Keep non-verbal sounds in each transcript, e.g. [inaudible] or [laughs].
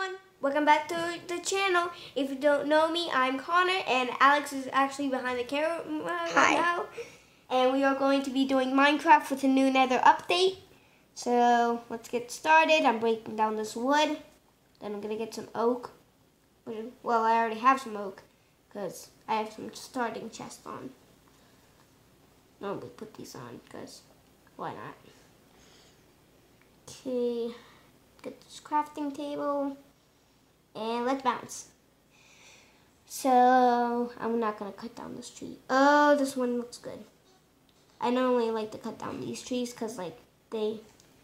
everyone. Welcome back to the channel. If you don't know me, I'm Connor, and Alex is actually behind the camera right Hi. now. And we are going to be doing Minecraft with a new Nether update. So let's get started. I'm breaking down this wood. Then I'm gonna get some oak. Well, I already have some oak because I have some starting chest on. Normally put these on because why not? Okay, get this crafting table and let's bounce. So I'm not gonna cut down this tree. Oh, this one looks good. I normally like to cut down these trees because like they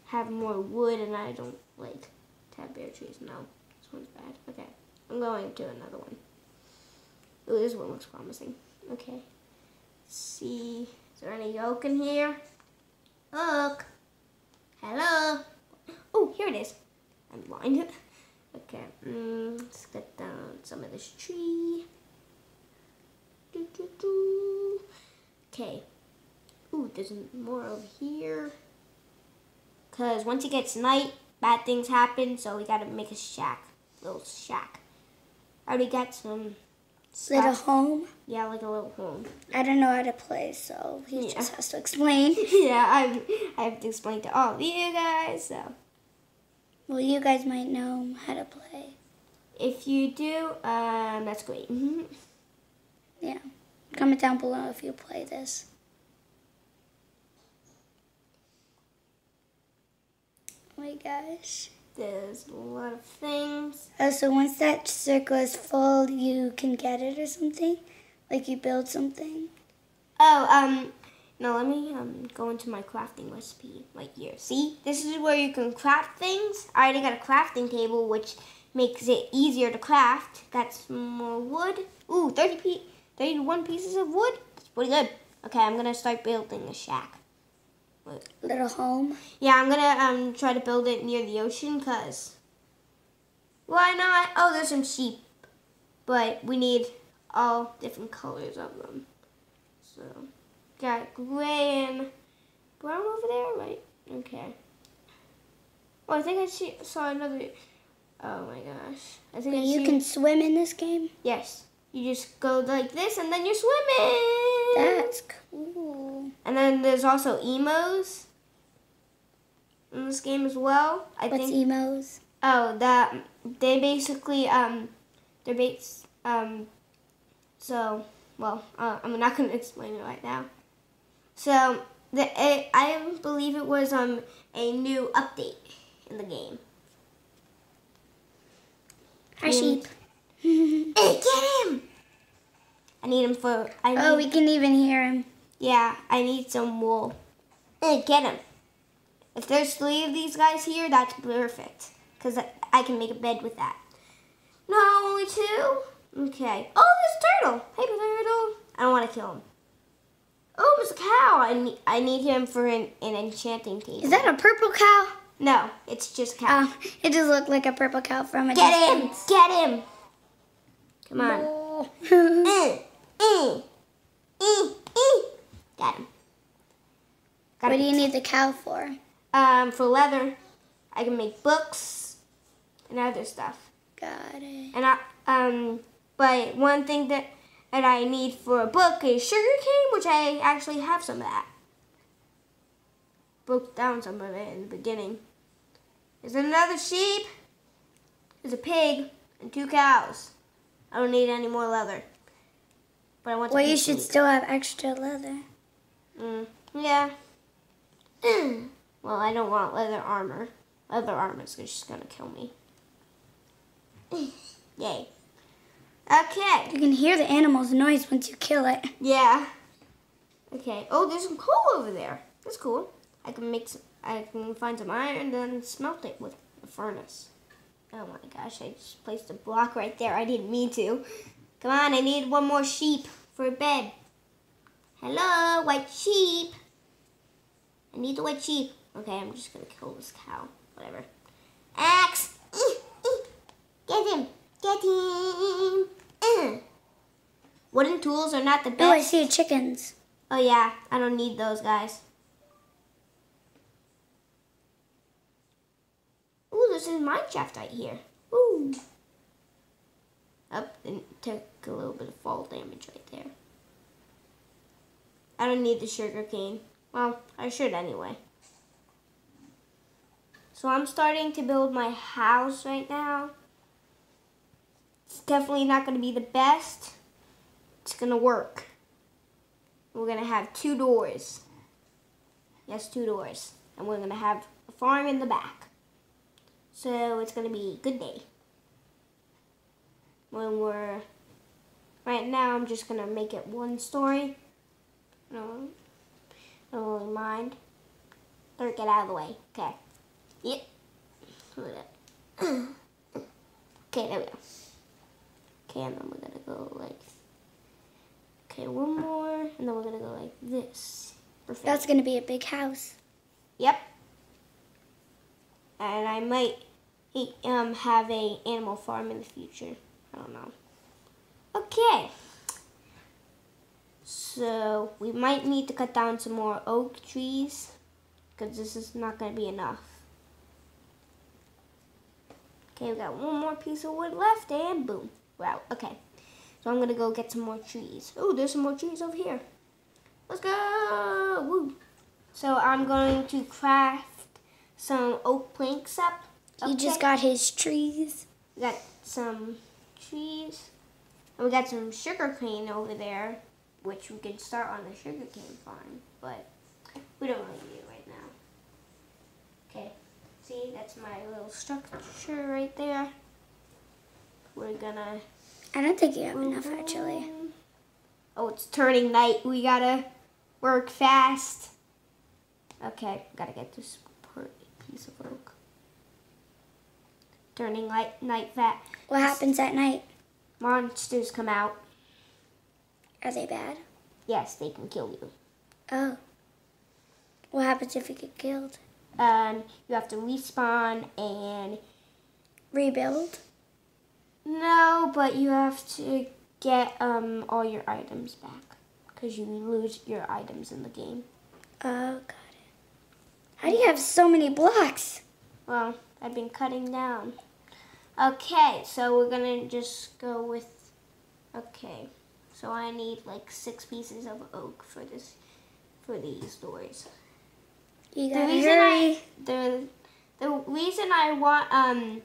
have more wood and I don't like to have bare trees. No, this one's bad. Okay, I'm going to another one. Oh, this one looks promising. Okay, Let's see, is there any oak in here? Look. Hello. Oh, here it is. I'm blind. [laughs] Okay, mm, let's get down some of this tree. Okay. Ooh, there's more over here. Cause once it gets night, bad things happen. So we gotta make a shack, little shack. I already got some. Little stuff. home. Yeah, like a little home. I don't know how to play, so he Yeah. just has to explain. [laughs] yeah, I I have to explain to all of you guys. So well, you guys might know how to play. if you do, um, that's great. Yeah. Comment down below if you play this. Oh my gosh. There's a lot of things. Oh, so once that circle is full, you can get it or something? Like you build something? Oh, um, no, let me um go into my crafting recipe right here. See, this is where you can craft things. I already got a crafting table, which makes it easier to craft. Got some more wood. Ooh, 30 pe 31 pieces of wood. That's pretty good. Okay, I'm gonna start building a shack. Little home? Yeah, I'm gonna um try to build it near the ocean, cause why not? Oh, there's some sheep, but we need all different colors of them. So got gray and brown over there, right? Okay. Oh, I think I see, saw another. Oh my gosh! I think I You see- can swim in this game? Yes. You just go like this, and then you're swimming. That's cool. And then there's also emos in this game as well. I What's think. emos? oh, that they basically um, they're base um, so well uh, I'm not gonna [laughs] explain it right now. So the I believe it was um a new update in the game. Hi, Mm. sheep. Hey, get him! I need him for. I need, oh, we can even hear him. Yeah, I need some wool. Hey, get him. If there's three of these guys here, that's perfect. Because I, I can make a bed with that. No, only two? Okay. Oh, there's turtle. Hey, turtle. I don't want to kill him. Oh, there's a cow. I need, I need him for an, an enchanting table. Is that a purple cow? No, it's just cow. Oh, it just looked like a purple cow from a get him! Get him! Come on. Mm, mm, mm, mm. Got him. Got what do you need the cow for? Um, for leather, I can make books and other stuff. Got it. And I, um, but one thing that that I need for a book is sugar cane, which I actually have some of that. Broke down some of it in the beginning. There's another sheep. There's a pig and two cows. I don't need any more leather. But I want. Well, you should meat. still have extra leather. Mm, yeah. [clears throat] well, I don't want leather armor. Leather armor is just gonna kill me. [laughs] Yay. Okay. You can hear the animal's noise once you kill it. Yeah. Okay. Oh, there's some coal over there. That's cool. I can make some. I can find some iron and then smelt it with a furnace. Oh my gosh! I just placed a block right there. I didn't mean to. Come on! I need one more sheep for a bed. Hello, white sheep. I need the white sheep. Okay, I'm just gonna kill this cow. Whatever. Axe. [laughs] Get him. Get him. Eh. Wooden tools are not the best. Oh, I see chickens. Oh yeah, I don't need those guys. Ooh, this is mine shaft right here. Ooh. Up and took a little bit of fall damage right there. I don't need the sugar cane. Well, I should anyway. So I'm starting to build my house right now. It's definitely not going to be the best. It's going to work. We're going to have two doors. Yes, two doors. And we're going to have a farm in the back. So it's going to be a good day. When we're... Right now, I'm just going to make it one story. No, don't really mind. Better get out of the way. Okay. Yep. [coughs] okay, there we go. Okay, and then we're gonna go like. Okay, one more, and then we're gonna go like this. Perfect. That's gonna be a big house. Yep. And I might um have a animal farm in the future. I don't know. Okay. So we might need to cut down some more oak trees because this is not going to be enough. Okay, we got one more piece of wood left and boom. Wow, okay. So I'm going to go get some more trees. Oh, there's some more trees over here. Let's go! Woo! So I'm going to craft some oak planks up. Okay. He just got his trees. We got some trees. And we got some sugar cane over there, which we can start on the sugar cane farm, but we don't really need it right now. Okay. See, that's my little structure right there. We're gonna... I don't think you have enough, actually. Oh, it's turning night. We gotta work fast. Okay, gotta get this piece of oak. Turning light, night fat. What happens at night? Monsters come out. Are they bad? Yes, they can kill you. Oh. What happens if you get killed? um, you have to respawn and rebuild. No, but you have to get um, all your items back because you lose your items in the game. Oh, got it. How do you have so many blocks? Well, I've been cutting down. Okay, so we're gonna just go with. Okay, so I need like six pieces of oak for this, for these doors. You gotta the reason hurry. I, the the reason I want um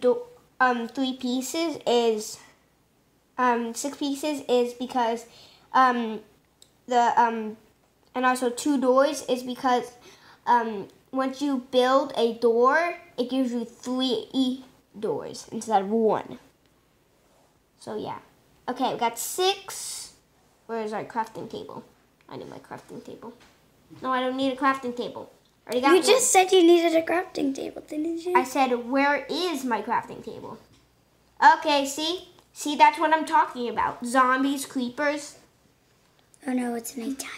do, um three pieces is um six pieces is because um the um and also two doors is because um once you build a door it gives you three doors instead of one. So yeah. Okay, we got six. Where is our crafting table? I need my crafting table. No, I don't need a crafting table. You one. just said you needed a crafting table, didn't you? I said, where is my crafting table? Okay, see? See, that's what I'm talking about. Zombies, creepers. Oh no, it's nighttime.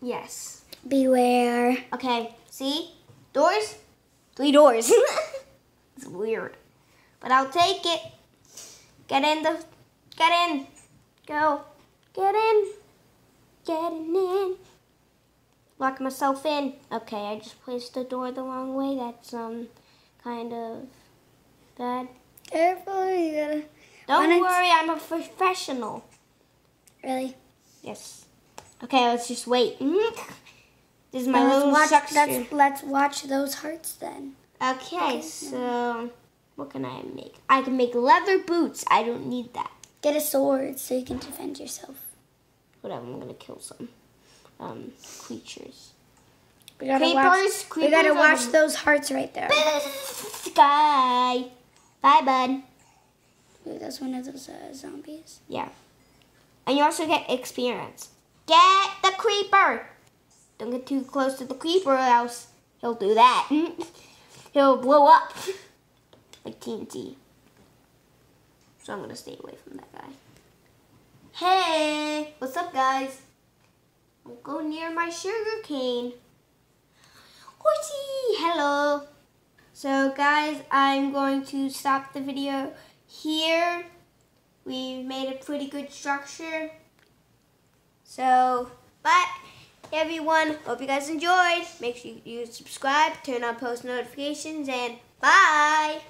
Yes. Beware. Okay, see? Doors? Three doors. [laughs] it's weird. But I'll take it. Get in the... Get in. Go. Get in. Getting in lock myself in. Okay, I just placed the door the wrong way. That's um kind of bad. Careful, you gotta. Don't worry, I'm a professional. Really? Yes. Okay, let's just wait. [laughs] This is my well, little watch, structure. Let's, let's watch those hearts then. Okay, okay, so what can I make? I can make leather boots. I don't need that. Get a sword so you can defend yourself. Whatever, I'm gonna kill some um, creatures. We gotta creepers, watch, creepers we gotta watch those hearts right there. [laughs] Sky. Bye, bud. Ooh, that's one of those uh, zombies. Yeah. And you also get experience. Get the creeper. Don't get too close to the creeper or else he'll do that. [laughs] he'll blow up [laughs] like TNT. So I'm going to stay away from that guy. Hey, what's up guys? Don't go near my sugar cane. Horsey, hello. So guys, I'm going to stop the video here. We made a pretty good structure. So, but everyone, hope you guys enjoyed. Make sure you subscribe, turn on post notifications, and bye.